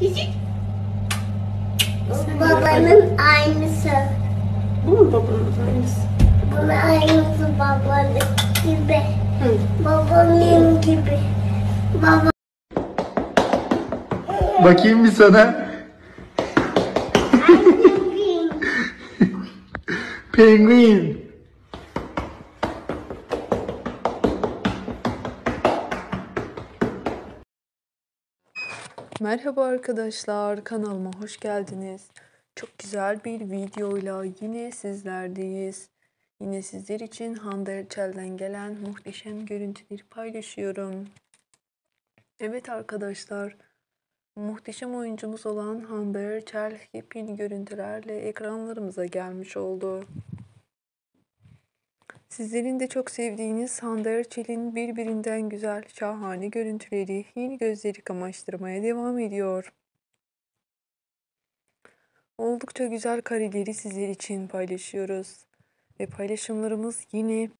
Küçük. Babanın aynısı. Bu mu babanın aynısı? Bunun aynısı babanın gibi. Hı. Babamın gibi. Baba Bakayım bir sana. Penguin. Merhaba arkadaşlar, kanalıma hoş geldiniz. Çok güzel bir videoyla yine sizlerdeyiz. Yine sizler için Hande Erçel'den gelen muhteşem görüntüleri paylaşıyorum. Evet arkadaşlar, muhteşem oyuncumuz olan Hande Erçel yepyeni görüntülerle ekranlarımıza gelmiş oldu. Sizlerin de çok sevdiğiniz Hande Erçel'in birbirinden güzel, şahane görüntüleri yeni gözleri kamaştırmaya devam ediyor. Oldukça güzel kareleri sizler için paylaşıyoruz. Ve paylaşımlarımız yine